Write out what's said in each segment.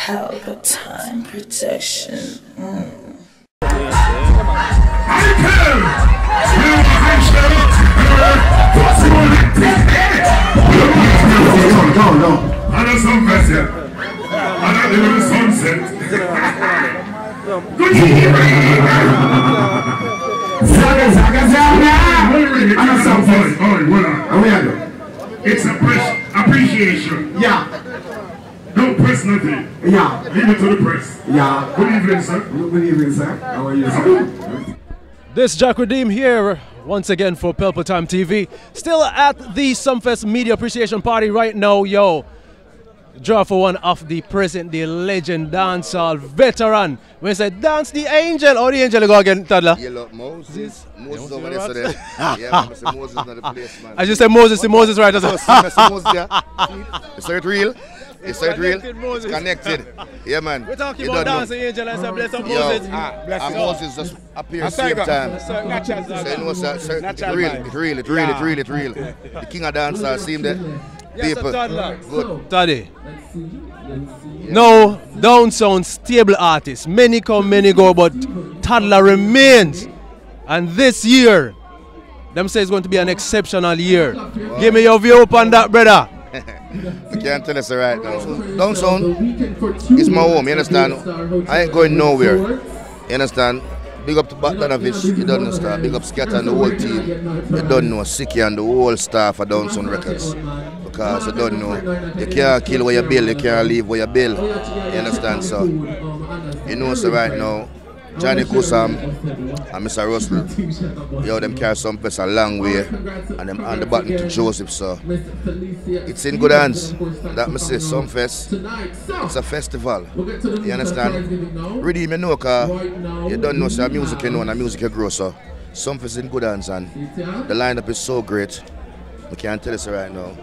Palpatine protection. Mm. No, no. I know some best here. I know they will sunset. Good. Zaga, zaga, zaga. A. I doing? It's appre- appreciation. Yeah, Don't press nothing. yeah, Leave it to the press. yeah. Good evening, sir. Good evening, sir. How are you, sir? This Jack Redeem here once again for Pelpa Time TV. Still at the Sumfest Media Appreciation Party right now, yo. Draw for one of the present day legend dancehall veteran. When I say dance the angel, or the angel go again, Toddler? Yellow Moses. Moses over Moses there, so there. Yeah, Moses not the place, man. I just said Moses, the Moses right. I So, said, see, Mr. Moses, yeah. You saw it real? You saw it real? connected, It's connected. Yeah, man. We're talking You about don't know. dancing angel and say bless up Yo, Moses. and ah, ah, Moses just appear same time. So you know, sir, sir, it's real, it's real, it's real, it's real, it's real. The king of dancers, see him there. Yes, sir, good. Toddy. No down sound stable artists. Many come, many go, but Toddler remains. And this year, them say it's going to be an exceptional year. Give me your view upon that, brother. I can't tell us right now. Down sound is my home, you understand? I ain't going nowhere. You understand? Big up to Bogdanovich, you don't star. Big up Scatter and the whole team. You don't know Siki and the whole staff of Downsound Records. Because you don't know. You can't kill where you build, you can't leave where you build. You understand? So, you know, so right now, Johnny Gourzong and Mr. Russell, yo, them carry some place a long way and them hand the button to Joseph, so it's in good hands. That me say, Sumfest, it's a festival. You understand? Redeem you know, cause you don't know, so music you know and music you grow, so Sumfest in good hands and the lineup is so great. I can't tell you so right now.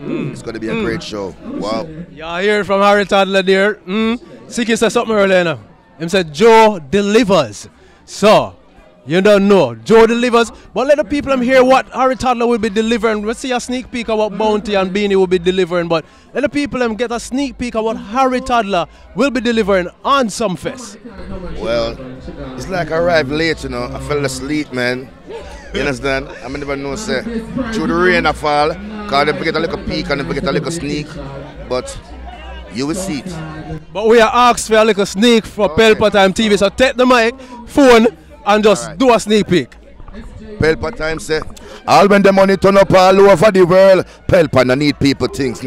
It's going to be a great show. Wow. Y'all hear from Harry Toddler there. Mm? Siki said something earlier now. Him said Joe delivers. So, you don't know. Joe delivers. But let the people them hear what Harry Toddler will be delivering. Let's see a sneak peek of what Bounty and Beenie will be delivering. But let the people them get a sneak peek of what Harry Toddler will be delivering on Sumfest. Well, it's like I arrived late, you know. I fell asleep, man. You understand? I never know, say, through the rain I fall, cause them get a little peek and them get a little sneak, but you will see it. But we are asked for a little sneak for Pelpa Time TV. So take the mic, phone, and just Alright. do a sneak peek. Pelpa time say, all when the money turn up all over the world, Pelpa no need people things.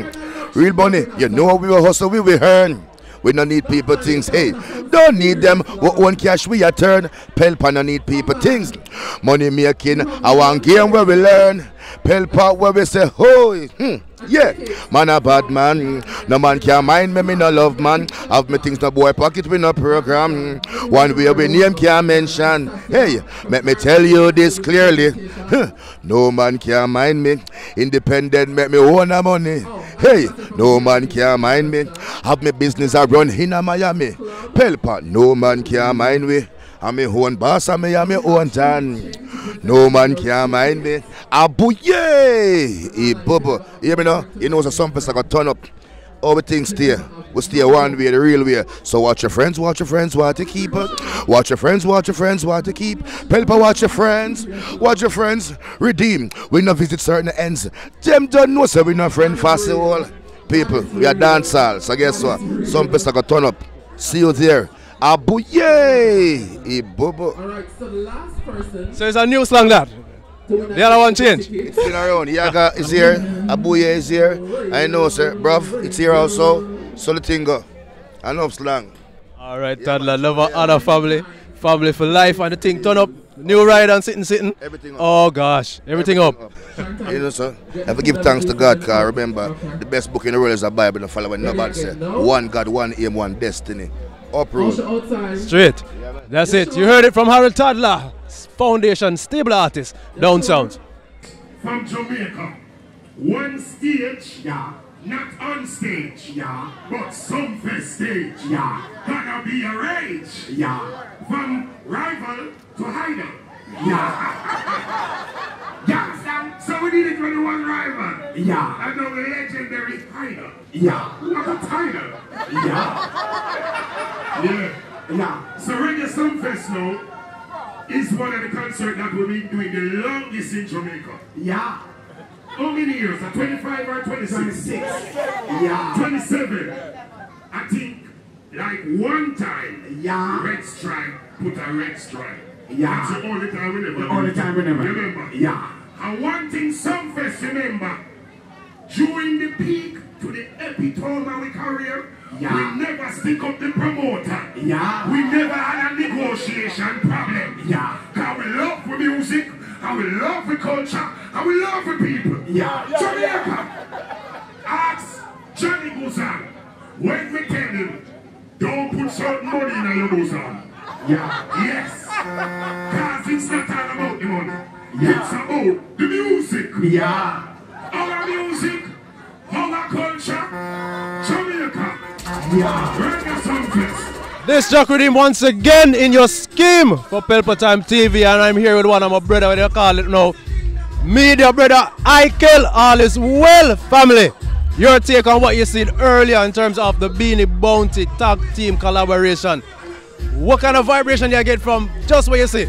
Real money, you know we will hustle, we will earn. We no need people things. Hey, don't need them. We own cash, we a turn. Pelpa no need people things. Money making, I want game where we learn. Pelpa where we say, oh, hmm, yeah. Man a bad man. No man can mind me, me no love man. Have me things no boy pocket, we no program. One way we name can mention. Hey, let me tell you this clearly. No man can mind me. Independent, make me own a money. Hey, no man can mind me. Have me business I run in a Miami. Pelpa, no man can mind me. I'm my own boss, I'm me, I'm my own tan. No man can mind me. Abu yeah, e bubble. You hear me now? You know, so some person got turn up. The things stay. We stay one way, the real way. So watch your friends, watch your friends, watch to keep. Watch your friends, watch your friends, watch to keep. Pelpa, watch your friends, watch your friends. Redeem. We not visit certain ends. Them don't know, so we not friend fast all. People, we are dancehall. So guess what? Some person got turn up. See you there. Abu yay, e. Alright, so the last person. So it's a new slang that. The other one change. It's been around. Yaga is here. Abuya is here. I know, sir. Bruv, it's here also. So the thing go. I know slang. All right, toddler, love our other family, family for life, and the thing turn up. New ride and sitting, sitting. Everything up. Oh gosh, everything, up. You know, sir. Have to give thanks to God, cause remember, the best book in the world is the Bible. Don't follow what nobody say. One God, one aim, one destiny. Uproot. Also. Straight. That's it. You heard it from Harold Toddler, Foundation, stable artist, down sound. From Jamaica. One stage. Yeah, Not on stage. yeah, But Sumfest stage. yeah, Gonna be a rage. yeah, From rival to hider. Yeah, understand? So we need it for the one rival. yeah, And the legendary hider. yeah, What a title. yeah. Yeah. Yeah. So Reggae Sumfest now is one of the concerts that we've been doing the longest in Jamaica. Yeah. How many years? Are 25 or 26? 26. Yeah. 27. I think like one time Yeah. Red Stripe put a red stripe. Yeah. That's the only time we never The only time we never. Remember? Yeah. And one thing Sumfest remember, during the peak to the epitome of our career, Yeah. we never stick up the promoter. Yeah. We never had a negotiation problem. Yeah. Cause we love the music, and we love the culture, and we love the people. Yeah. Jamaica, ask Johnny Gourzong, when we tell him, don't put certain money in your bosom. Yeah. Yes. Cause it's not all about the money. Yeah. It's about the music. Yeah. Our music, our culture, Jamaica. Yeah. Reggae Sumfest. This Jack Redeem once again in your scheme for Pelpa Time TV, and I'm here with one of my brother, what do you call it now? Media brother I Ikel, all is well, family. Your take on what you seen earlier in terms of the Beenie Bounty tag team collaboration. What kind of vibration you get from just what you see?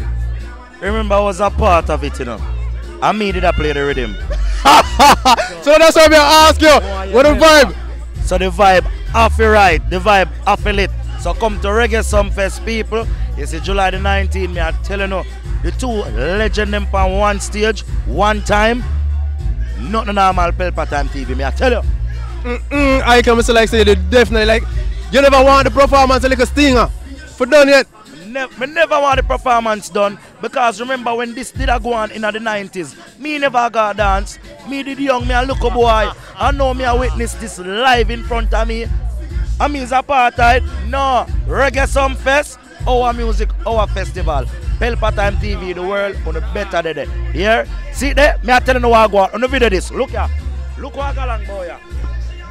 Remember, I was a part of it, you know. I made it, I played the rhythm. So that's why I ask you, what the vibe? So the vibe off the right, the vibe off the lit. So come to Reggae Sumfest, people. You see, July the 19th, me I tell you no, the two legend them on one stage, one time. Not the normal Pelpa Time TV, me I tell you. Mm, I come say like say definitely like you never want the performance like a stinger. For done yet. Ne- me never want the performance done because remember when this did a go on in the 90s, me never got dance. Me did young, me a look a boy. I know me a witness this live in front of me. I mean, apartheid. No, reggae Sumfest, our music, our festival. Pelpa Time TV, the world on the better day. Here, see there, me a tell you what I go on. On the video this, look here. Look what I got boy. here.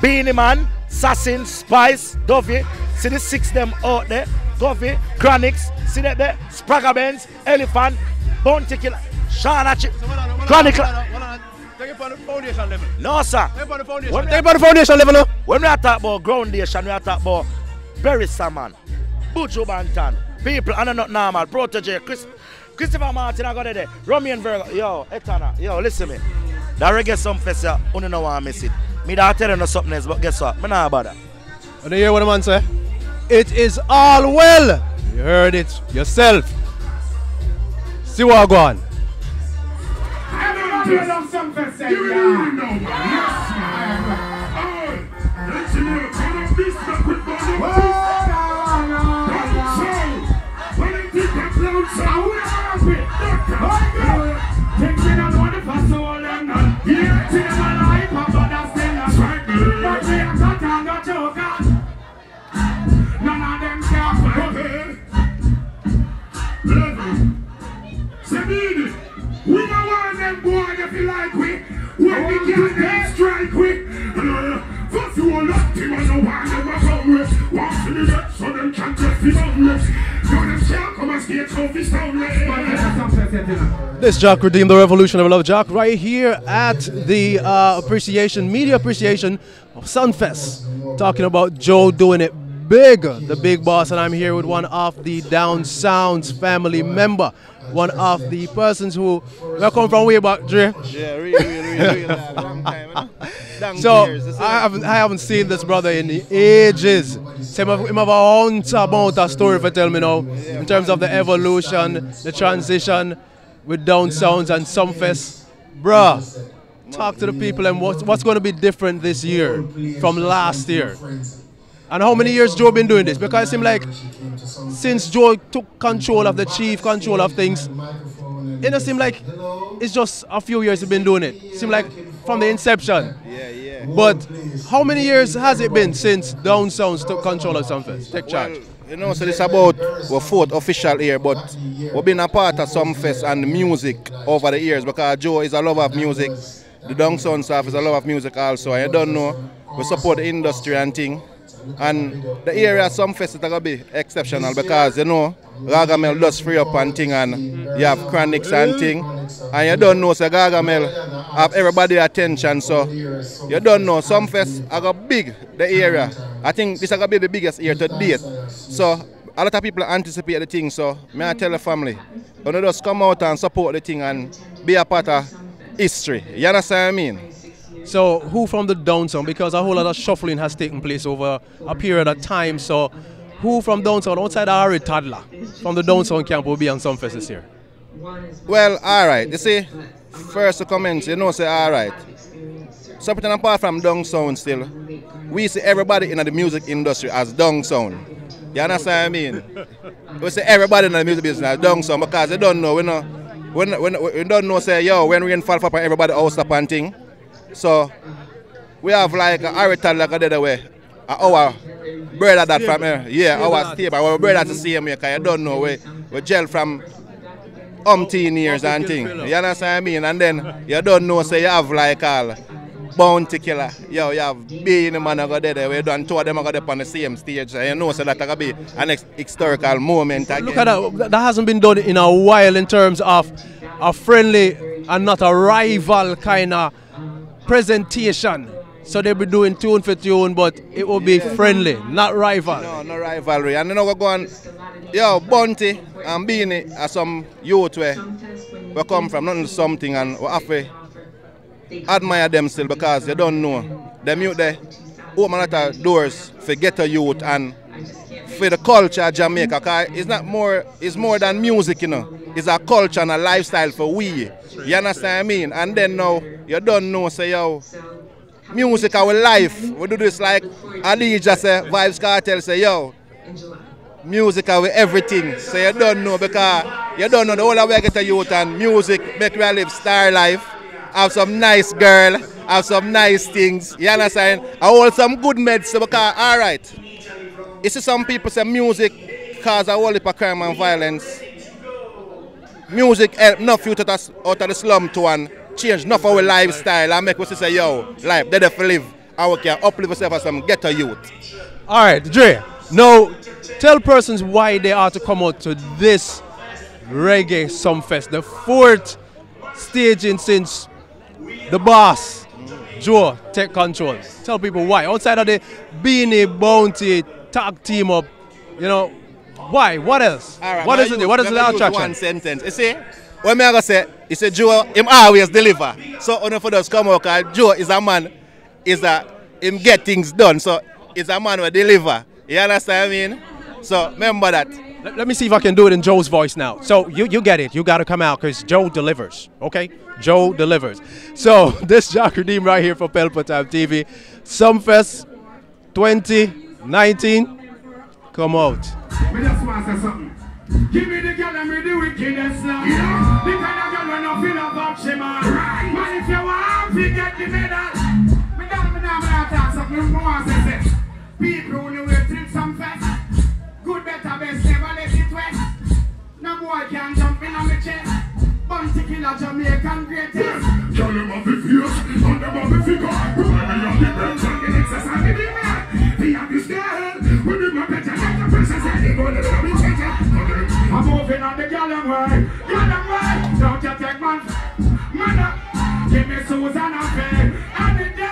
Beenie Man, Sassin, Spice, Duffy. See the six them out there. Duffy, Chronixx, see that there? Spragga Benz, Elephant, Bounty Killer, Shana Chip, Chronicle. Take it on the foundation level. No, sir. Take it on the foundation. When we, Take it on the foundation level now. when we are talk about groundation, we are talk about Beres Hammond, Buju Banton, people, and not normal, Protoje, Chris, Christopher Martin, I got it there, Romain Virgo, yo, Etana, yo, listen me. That reggae Sumfest, yeah, you don't want to miss it. Me that tell you no something else, but guess what? Me not bother. And you hear what the man say? It is all well. You heard it yourself. See what I go on. I don't You just- love Sumfest, You really yeah. know, man. Yes, man. Oh, let you know, turn up this back with Oh, body. no, no, Down no. south. When they think that clown I sound, will have it. This Jack redeemed the revolution of love, Jack, right here at the uh, appreciation, media appreciation of Sumfest. Talking about Joe doing it big, the big boss, and I'm here with one of the Down Sounds family member, one of the persons who we come from way back, Dre. Yeah, really, really, really, long time? Long So years? I haven't I haven't seen this brother in ages. So him have a hunt about a story for tell me now in terms of the evolution, the transition with Down Sounds and Sumfest. Bruh, talk to the people and what's what's going to be different this year from last year. And how many years Joe been doing this? Because it seems like since Joe took control of the chief control of things, it doesn't seem like it's just a few years he's been doing it. Seem like from the inception. Yeah, yeah. But how many years has it been since Down Sounds took control of Sumfest? Take charge. Well, you know, so this about our fourth official year, but we've been a part of Sumfest and music over the years because Joe is a lover of music. The Down Sound staff is a lover of music also. I don't know, we support the industry and thing. And the area Sumfest is gonna be exceptional because you know Gargamel does free up and thing and you have Chronixx and thing. And you don't know so Gargamel have everybody attention so you don't know Sumfest are gonna big the area. I think this is gonna be the biggest year to date. So a lot of people anticipate the thing so may I tell the family you know just come out and support the thing and be a part of history. You understand what I mean? So who from the Down Sound? Because a whole lot of shuffling has taken place over a period of time. So who from Down Sound, outside Harry Toddler, from the Down Sound camp will be on some this year? Well, all right. You see, first to comment, you know, say all right. Something apart from sound still, we see everybody in the music industry as sound. You understand what I mean? We see everybody in the music business as sound because they don't know, we know, we, know- we, don't know, say, yo, when rain fall for everybody house up and thing. So, we have like a Arital like the other way. Uh, our brother that from here, yeah, our stable, our brother to see him here, because you don't know, we, we gel from umpteen years and thing. You understand what I mean? And then you don't know, say you have like all bounty killer. Yo, you have Beenie Man go there, we done two of them go there on the same stage. So you know so that gonna be an historical moment again. Look at that. That hasn't been done in a while in terms of a friendly and not a rival kind of presentation. So they'll be doing tune for tune, but it will be friendly, not rival. No, no rivalry. And you know we go on, yo, Bounty and Beenie are some youth where we come from, to something, and we have to admire them still because you don't know. Them youth there open a lot of doors for ghetto youth and for the culture of Jamaica. Cause it's not more, it's more than music, you know. It's a culture and a lifestyle for we. You understand what I mean? And then now, you don't know, say, yo, music our life. We do this like Adija say, Vybz Kartel say, yo, music our everything. So you don't know because you don't know the whole way we get a youth and music make we live star life. Have some nice girl, have some nice things. You understand? I hold some good meds so because alright. You see some people say music cause a whole heap of crime and violence. Music help enough youth out of, out of the slum to and change enough our lifestyle and make us say, yo, life, they have live. And we can uplift ourselves as some ghetto youth. All right, Dre. Now, tell persons why they are to come out to this reggae Sumfest, the fourth staging since the boss, Joe, take control. Tell people why. Outside of the Beenie Bounty tag team up, you know, why? What else? Alright, what is it? use- What the use attraction? One sentence. You see, when me I go say, he said Joe, him always deliver. So on for us come out, cause Joe is a man, is a him get things done. So he's a man who deliver. You understand what I mean? So remember that. Let, let me see if I can do it in Joe's voice now. So you, you get it. You got to come out because Joe delivers. Okay? Joe delivers. So this Jack Redeem right here for Pelpa Time TV. Sumfest 2019. Come out. Me just want to say something. Give me the girl and me the wickedest now. Yeah. The kind of girl when I feel about she man. Right. Man, if you want to get the medal, me down, me down, me down, talk something more. Say, say, people who know wait till Sumfest. Good, better, best, never let it west. No boy can jump in on me chest. Bounty killer, Jamaican greatest. Girl, them have the face, and them have the figure. Whoever you the best, and the excess and the demand. They have this girl, when they go better, like the princess, and they go to the I'm moving on the gallon way, gallon way. Don't you take man, mother. Give me Susan and Faye. And day,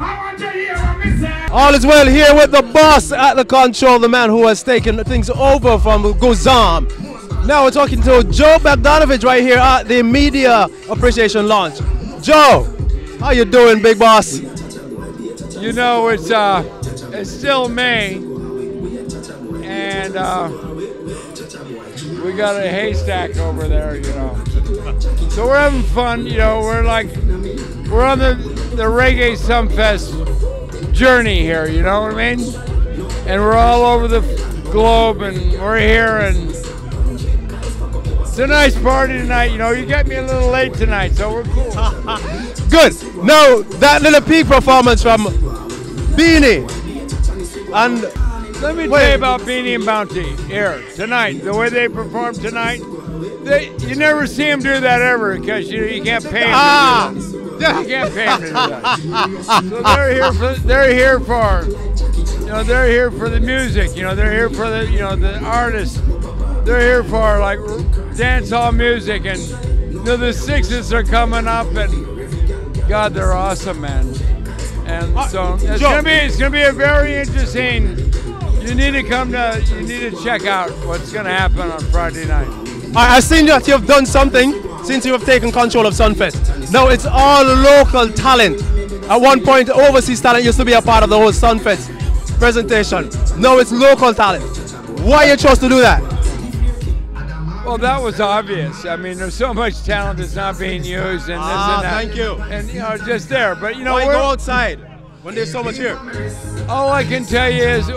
I want you hear what me say. All is well here with the boss at the control, the man who has taken things over from Gourzong. Now we're talking to Joe Bogdanovich right here at the Media Appreciation Launch. Joe, how you doing, big boss? You know, it's uh, it's still May, and uh, we got a haystack over there. You know, so we're having fun. You know, we're like we're on the the reggae Sumfest journey here. You know what I mean? And we're all over the globe, and we're here, and it's a nice party tonight. You know, you got me a little late tonight, so we're cool. Good. Now that little peak performance from Beenie and Let me Wait. tell you about Beenie and Bounty here tonight. The way they perform tonight, they you never see them do that ever because you you can't pay them. ah, To do that. You can't pay them to do that. So they're here for they're here for you know, they're here for the music. You know, they're here for the, you know, the artists. They're here for like dance hall music, and you know, the Sixes are coming up, and God, they're awesome, man. And so it's Joe. gonna be, it's gonna be a very interesting. You need to come to, you need to check out what's gonna happen on Friday night. I, I've seen that you've done something since you have taken control of Sumfest. Now it's all local talent. At one point, overseas talent used to be a part of the whole Sumfest presentation. Now it's local talent. Why you chose to do that? Well, that was obvious. I mean, there's so much talent that's not being used, and this Ah, and that. thank you. And you know, just there. But you know, Why go outside when there's so much here? all I can tell you is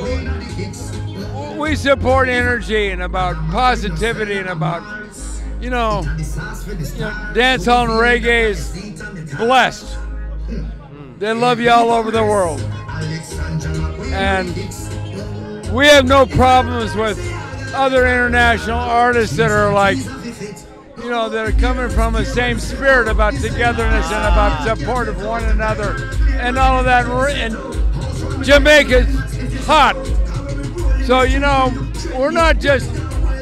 we support energy and about positivity and about, you know, you know dance hall and reggae is blessed. They love you all over the world. And we have no problems with other international artists that are like, you know, that are coming from the same spirit about togetherness and about support of one another and all of that. And Jamaica's hot. So, you know, we're not just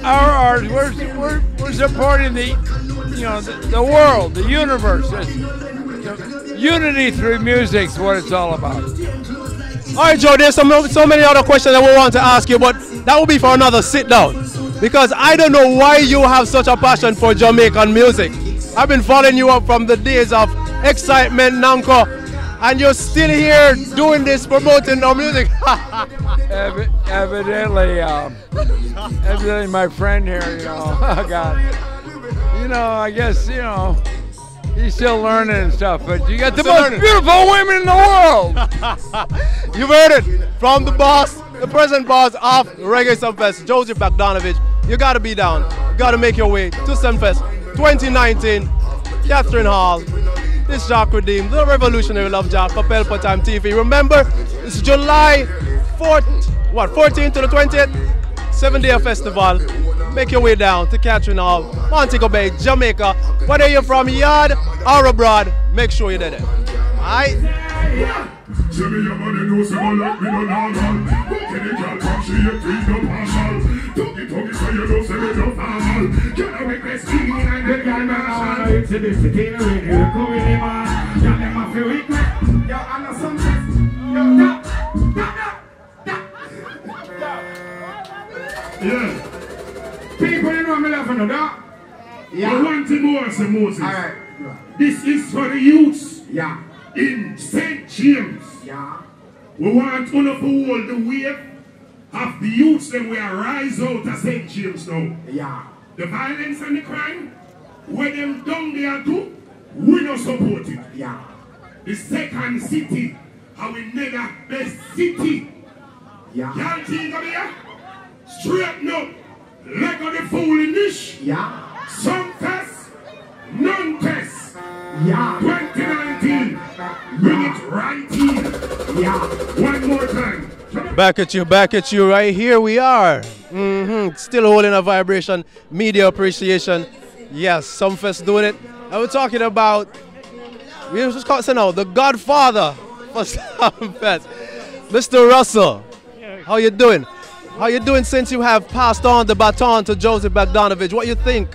our art, we're, we're, we're supporting the, you know, the, the world, the universe. Unity through music is what it's all about. All right, Joe, there's some, so many other questions that we want to ask you, but that will be for another sit down. Because I don't know why you have such a passion for Jamaican music. I've been following you up from the days of Excitement, Nanko, and you're still here doing this, promoting our music. Evi- evidently, um, evidently, my friend here, you know, oh God, you know, I guess, you know, he's still learning and stuff, but you got the most learning. beautiful women in the world. You've heard it from the boss, the present boss of Reggae Sumfest, Joseph Bogdanovich. You gotta be down. You gotta make your way to Sumfest 2019, Catherine Hall. This Jack Redeem, the revolutionary love Jack, Capel for Time TV. Remember, it's July 4th, what, 14th to the 20th? Seven day festival. Make your way down to Catherine Hall, Montego Bay, Jamaica. Whether you're from Yard or abroad, make sure you're there. Alright? Say me know say man like me no normal But the girl come she a treat no partial Tuggy tuggy so you know say me no formal Get a request in and the girl marshal It's a discipline with you, come in, man. Y'all them a feel it, man. Yo, I know some Yo, stop, stop, stop, Yeah People, you know me laughing at that. I want to more Moses Alright. This is for the youths Yeah. in Yeah. We want to hold the wave of the youths we are rise out of St. James now Yeah. The violence and the crime Where them down there do We don't support it Yeah. The second city, how we a best city. Yeah. Y'all think of here? Straighten up. Leg of the foolishness. Yeah. Some test, none test. Yeah. 2019. Bring it right here. Yeah. One more time. Back at you, back at you, right here we are. hmm Still holding a vibration, media appreciation. Yes, Sumfest doing it. And we're talking about, we just call it now, the godfather for Sumfest, Mr. Russell. How you doing? How you doing since you have passed on the baton to Joseph Bogdanovich? What you think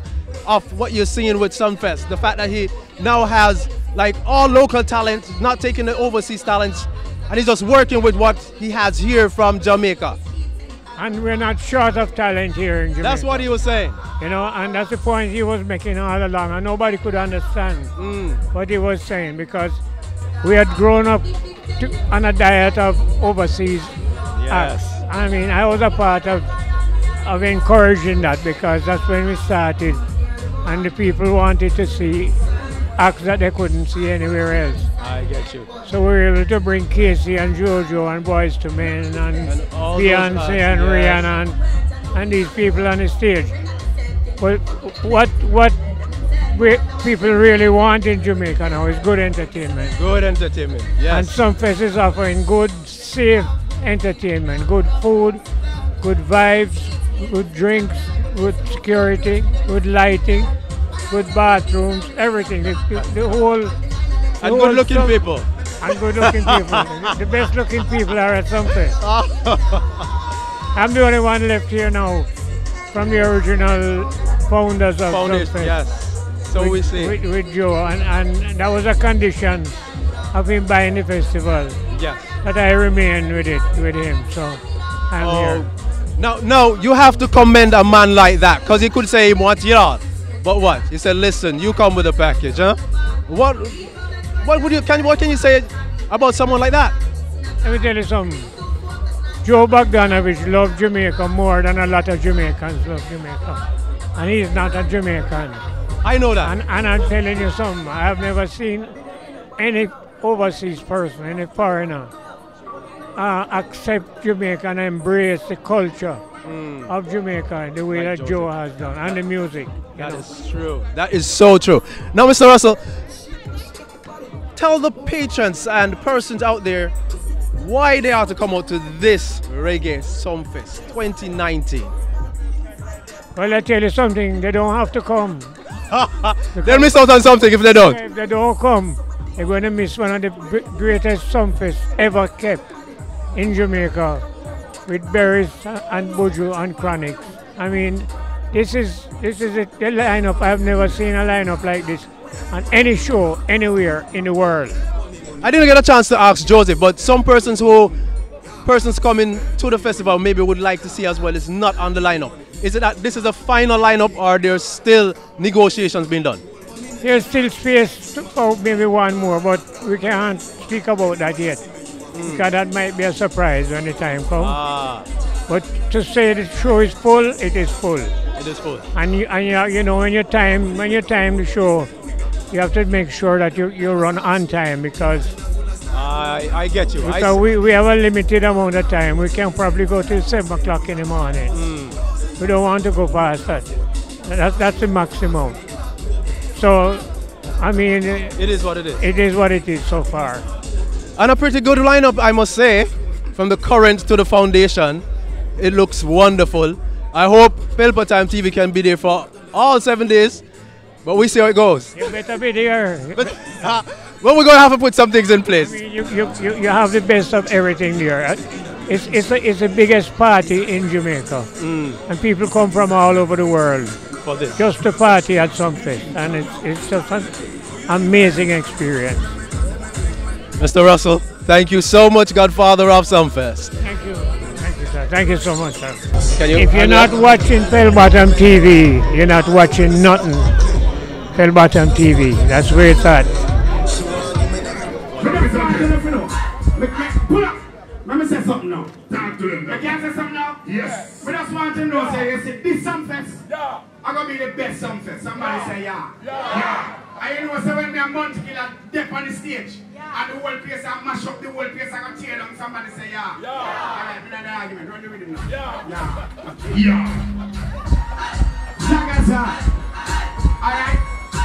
of what you're seeing with Sumfest? The fact that he now has like all local talent, not taking the overseas talents, and he's just working with what he has here from Jamaica. And we're not short of talent here in Jamaica. That's what he was saying. You know, and that's the point he was making all along, and nobody could understand Mm. what he was saying because we had grown up to, on a diet of overseas acts. I mean, I was a part of of encouraging that because that's when we started, and the people wanted to see acts that they couldn't see anywhere else. I get you. So we were able to bring K-Ci and JoJo and Boyz II Men and, And Beyonce and. Rihanna and, and these people on the stage. But what what people really want in Jamaica now is good entertainment. Good entertainment. yes. And some places offering good, safe entertainment, good food, good vibes, good drinks, good security, good lighting, good bathrooms, everything. The, the whole the and good looking stuff- people. and good looking people. the best looking people are at something. I'm the only one left here now from the original founders of something. yes. So with, we see. With, with Joe, and, and that was a condition of him buying the festival. Yes. That I remain with it, with him. So I'm Oh, here. Now, now you have to commend a man like that because he could say he wants it all, but what? He said, "Listen, you come with a package, huh?" What? What would you? Can what can you say about someone like that? Let me tell you something. Joe Bogdanovich loved Jamaica more than a lot of Jamaicans love Jamaica. And he's not a Jamaican. I know that. And, and I'm telling you something, I have never seen any overseas person, any foreigner, uh, accept Jamaica and embrace the culture Mm. of Jamaica the way Like that Joe has done, and the music. That know. is true. That is so true. Now, Mr. Russell, tell the patrons and persons out there why they have to come out to this Reggae Sumfest 2019. Well, I tell you something, they don't have to come. They'll miss out on something if they don't. If they don't come, they're going to miss one of the gr- greatest Sumfests ever kept in Jamaica with Beres and buju and Chronixx. I mean, this is this is a, the lineup. I've never seen a lineup like this on any show anywhere in the world. I didn't get a chance to ask Joseph, but some persons who persons coming to the festival maybe would like to see as well is not on the lineup. Is it that this is a final lineup or there's still negotiations being done? There's still space for maybe one more, but we can't speak about that yet. Because that might be a surprise when the time comes. Ah, But to say the show is full, it is full. it is full. And you, and you, you know when you time when you time the show, you have to make sure that you, you run on time because I, I get you. I because s- we, we have a limited amount of time. We can probably go till seven o'clock in the morning. Hmm. We don't want to go past that. That's that's the maximum. So, I mean, it is what it is. It is what it is so far. And a pretty good lineup, I must say, from the current to the foundation. It looks wonderful. I hope Pelpa Time TV can be there for all seven days, but we see how it goes. You better be there. But, uh, well, we're going to have to put some things in place. I mean, you, you, you, you have the best of everything there. Uh, It's, it's, a, it's the biggest party in Jamaica. And people come from all over the world For this. just to party at something. And it's, it's just an amazing experience. Mr. Russell, thank you so much, Godfather of Sumfest. Thank you. Thank you, sir. Thank you so much, sir. Can you, If you're not watching Bell Bottom TV, you're not watching nothing. Bell Bottom TV. That's where it's at. Pull up. Let me say something now. Talk to them I now. can say something now? Yes. We just want to know, say, you see, this Sumfest, yeah. I'm going to be the best Sumfest. Somebody say, yeah. Yeah. And you know, so when me a month killer dip on the stage, and the whole place, I mash up the whole place, I can tear down, somebody say, yeah. Yeah. All right, we don't have argument. Run the rhythm now. Yeah. Yeah. Yeah. Shagaza. All right.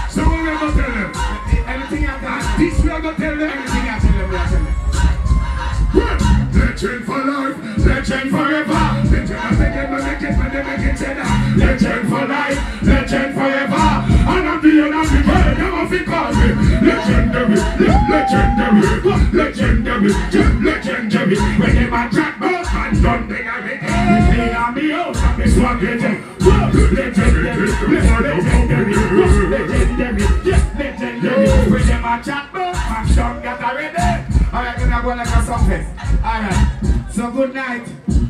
So what we gonna tell them? Anything you have to And this we are gonna tell them. Anything you have to tell them, we have to tell them. Legend for life, legend forever. Legend as they when they get, when they make it cheddar. Legend for life, legend forever. And I'm the end of the world, never fi call me legendary, le- legendary, legendary, le- legendary. When them a chat about and done they got it. Me clean on me out and me swag legend. Legendary, legendary, legendary, legendary. When them a chat about, man, don't get ready. All right, we're going like a Sumfest. All right. So good night.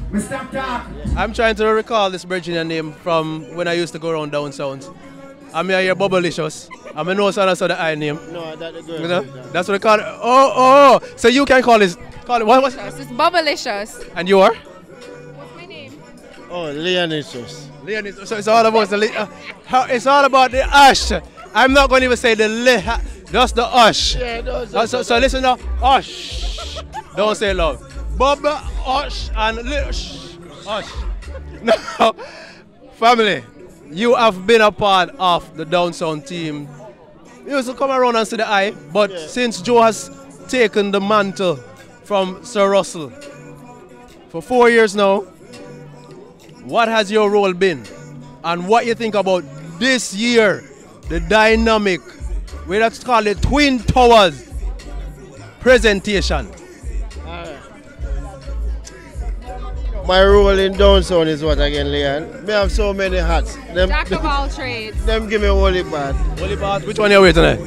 We stop talk. I'm trying to recall this Virginia name from when I used to go around down south. I'm here Bubblicious. I'm a no son of the I name. No, that the girl. You know? That's what I call it. Oh, oh. So you can call this. Call it. What was It's Bubblicious. And you are? What's my name? Oh, Leonisus. Leonis. So it's all about the. Uh, how, it's all about the ash. I'm not going to even say the li, ha- just the ush. Yeah, Uh, so, so listen now. Ush. Don't say loud. Bubba, ush, and lish. Ush. Now, family, you have been a part of the down sound team. You used to come around and see the eye, but Yeah. since Joe has taken the mantle from Sir Russell for four years now, what has your role been? And what you think about this year, the dynamic, we let's call it Twin Towers presentation. My role in Down Sound is what again, Leon? Me have so many hats. Them, Jack of all trades. them give me holy part. Holy part. Which one are you with tonight?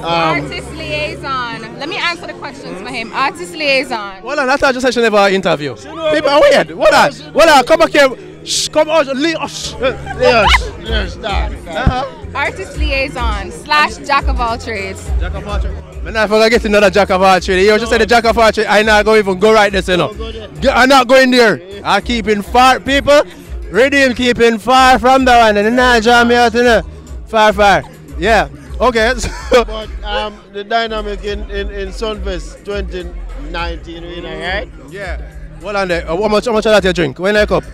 Um, Artist liaison. Let me answer the questions for him. Artist liaison. Hold on, that's not just actually never interview. People are weird. Hold on. Hold on. Come back here. Shh, come on. Lee, oh, shh. Yes, yes. Uh-huh. Artist liaison slash jack of all trades. Jack of all trades. Man, I'm not forget get another jack of all trades. You just say the jack of all trades. I not go even go right this, you know. Ge- I'm not going there. I'm keeping far, people. Redeem keeping far from the one. And then I jam me out, you know. Far, far. Yeah. Okay. So, But um, the dynamic in, in, in Sumfest 2019, you know, right? yeah. Hold on there. Uh, how much, how much of that you drink? When I cup?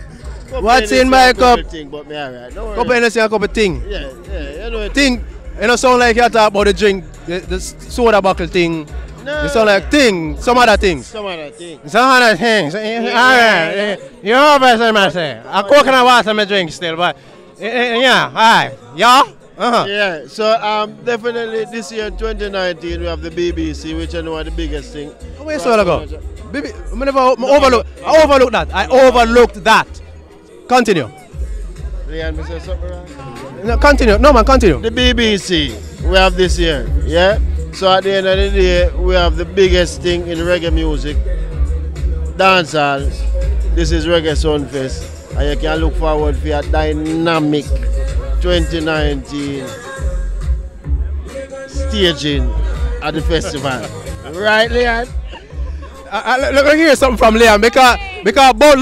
Couple What's in my cup? Thing, but me alright. Don't worry. Cup of Hennessy and cup of thing. Yeah, yeah, you know it. Thing. You know, sound like you talk about the drink, the, the soda buckle thing. No. You sound like thing, some other things. Some other thing. Some other things. Alright. You know what I'm saying? A coconut water me drink still, but eh, eh, yeah, alright. Yeah? Uh-huh. Yeah, so um, definitely this year 2019 we have the BBC, which I know are the biggest thing. Where so I go? Baby, I never I overlook. I overlooked that. I overlooked that. Continue. Leon, me say something wrong? No, continue. No man, continue. The BBC we have this year, yeah. So at the end of the day, we have the biggest thing in reggae music, dancehall. This is Reggae Sumfest, and you can look forward for a dynamic 2019 staging at the festival. right, Leon? Uh, uh, I, I, let me hear something from Liam because because but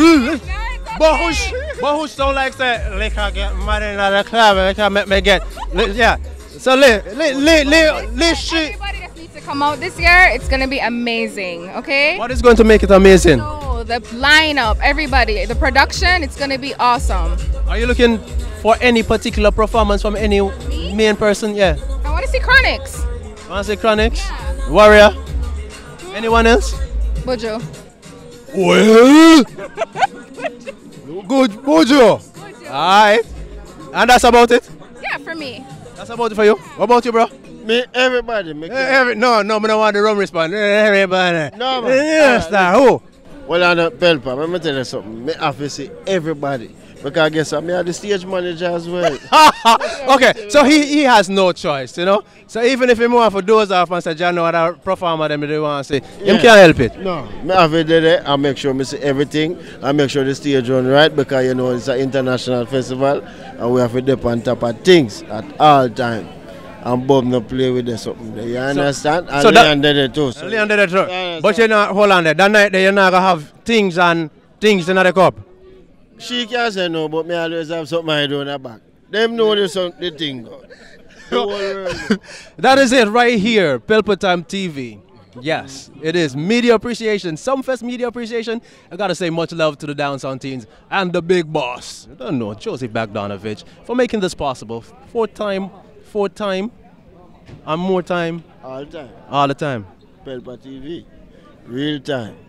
but who's but who's sound like say liquor get mad in the club liquor make me get yeah. So li li li li li she. Everybody that needs to come out this year, it's gonna be amazing. Okay. What is going to make it amazing? So the lineup, everybody, the production, it's gonna be awesome. Are you looking for any particular performance from any main person? Yeah. I want to see Chronixx. Want to see Chronixx? Yeah. Warrior? Anyone else? Buju. Well, good Buju. Alright. And that's about it? Yeah, for me. That's about it for you? What about you, bro? Me, everybody. Me Eh, every, no, no, I don't want the rum respond. Eh, Everybody. No, man. Yes, Alright, sir. Who? Well, I know, Pelpa, let me tell you something. Me have to see everybody. Because I guess I'm the stage manager as well. okay, so he, he has no choice, you know. So even if he want to doze off and say, John, know what I performer them they want to say, him Yeah. can't help it. No, me have it there. I make sure me see everything. I make sure the stage run right because you know it's an international festival and we have to dip on top of things at all time. And Bob no play with the something there. You understand? and so that- Leon did it too. So. It too. Yeah, But you know, hold on there. That night there, you're not going to have things and things in the cup. She can't say no, but me always have something I do in the back. Them know the, some, the thing. The. That is it right here, Pelpa Time TV. Yes, it is media appreciation, Sumfest media appreciation. I gotta say much love to the Down Sound teens and the big boss. I don't know, Joseph Bogdanovich, for making this possible. Fourth time, fourth time, and more time, All time. all the time. Pelpa TV. Real time.